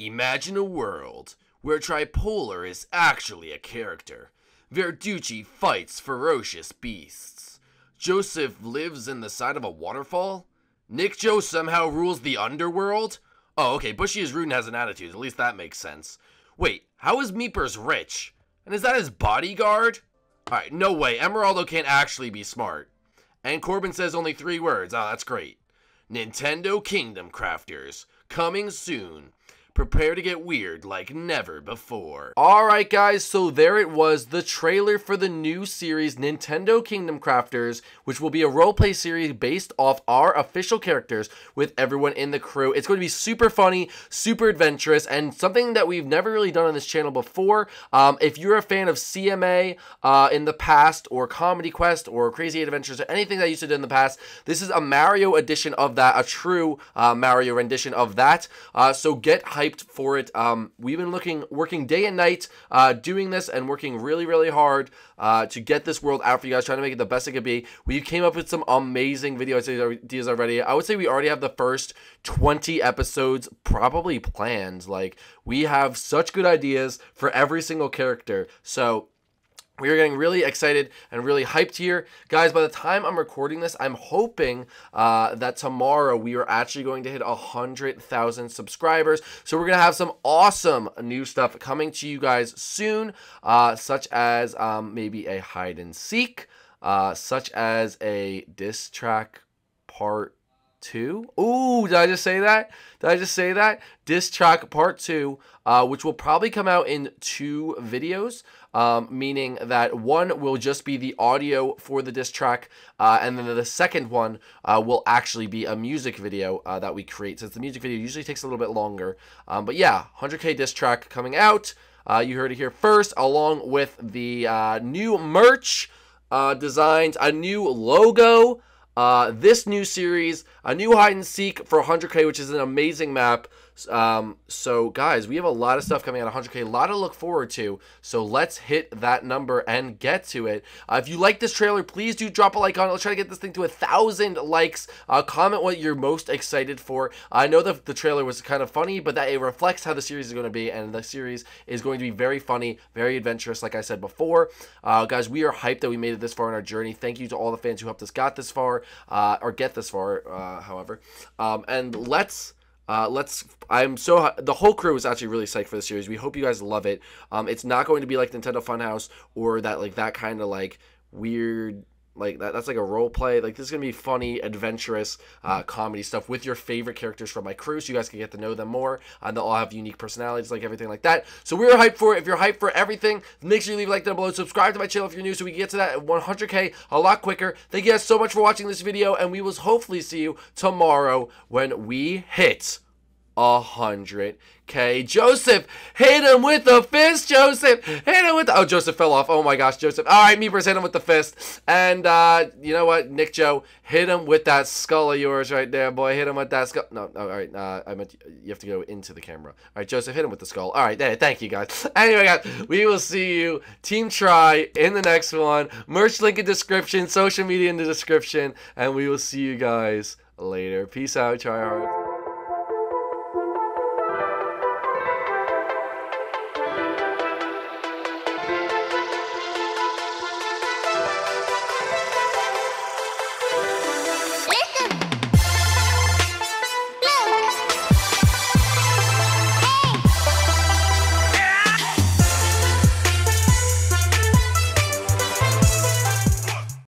Imagine a world where Tripolar is actually a character. Verducci fights ferocious beasts. Joseph lives in the side of a waterfall. Nick Joe somehow rules the underworld. Oh, okay, Bushy is rude and has an attitude. At least that makes sense. Wait, how is Meepers rich? And is that his bodyguard? Alright, no way. Emeraldo can't actually be smart. And Corbin says only three words. Oh, that's great. Nintendo Kingdom Crafters. Coming soon. Prepare to get weird like never before. Alright guys, so there it was, the trailer for the new series Nintendo Kingdom Crafters, which will be a roleplay series based off our official characters with everyone in the crew. It's going to be super funny, super adventurous, and something that we've never really done on this channel before. Um, if you're a fan of CMA uh, in the past, or Comedy Quest, or Crazy 8 Adventures, or anything that I used to do in the past, this is a Mario edition of that, a true uh, Mario rendition of that. Uh, so get hyped for it. Um, we've been looking, working day and night, uh, doing this and working really, really hard uh, to get this world out for you guys, trying to make it the best it could be. We came up with some amazing video ideas already. I would say we already have the first 20 episodes probably planned. Like, we have such good ideas for every single character. So, we are getting really excited and really hyped here. Guys, by the time I'm recording this, I'm hoping uh, that tomorrow we are actually going to hit 100,000 subscribers. So we're going to have some awesome new stuff coming to you guys soon, uh, such as um, maybe a hide and seek, uh, such as a diss track part two. Ooh, did I just say that? Did I just say that? Diss track part two, uh, which will probably come out in two videos, um, meaning that one will just be the audio for the diss track, uh, and then the second one uh, will actually be a music video uh, that we create, since the music video usually takes a little bit longer. Um, but yeah, 100k diss track coming out. Uh, you heard it here first, along with the uh, new merch designs, a new logo. Uh, this new series, a new hide and seek for 100k, which is an amazing map. Um, so, guys, we have a lot of stuff coming out 100k, a lot to look forward to. So, let's hit that number and get to it. Uh, if you like this trailer, please do drop a like on it. Let's try to get this thing to a thousand likes. Uh, comment what you're most excited for. I know that the trailer was kind of funny, but that it reflects how the series is going to be, and the series is going to be very funny, very adventurous, like I said before. Uh, guys, we are hyped that we made it this far in our journey. Thank you to all the fans who helped us got this far, uh, or get this far, uh, however. Um, and let's uh, let's. I'm so the whole crew is actually really psyched for the series. We hope you guys love it. Um, it's not going to be like Nintendo Funhouse or that like that kind of like weird like that, that's like a role play. Like this is gonna be funny, adventurous uh, comedy stuff with your favorite characters from my crew, so you guys can get to know them more. And they'll all have unique personalities, like everything like that. So we're hyped for it. If you're hyped for everything, make sure you leave a like down below. Subscribe to my channel if you're new, so we can get to that 100k a lot quicker. Thank you guys so much for watching this video, and we will hopefully see you tomorrow when we hit a hundred K. Joseph, hit him with the fist, Joseph. Hit him with the... Oh, Joseph fell off. Oh, my gosh, Joseph. All right, Meepers, hit him with the fist. And, uh, you know what, Nick Joe, hit him with that skull of yours right there, boy. Hit him with that skull. No, no all right, uh, I meant you have to go into the camera. All right, Joseph, hit him with the skull. All right, thank you, guys. Anyway, guys, we will see you, Team Try, in the next one. Merch link in description, social media in the description, and we will see you guys later. Peace out, try hard.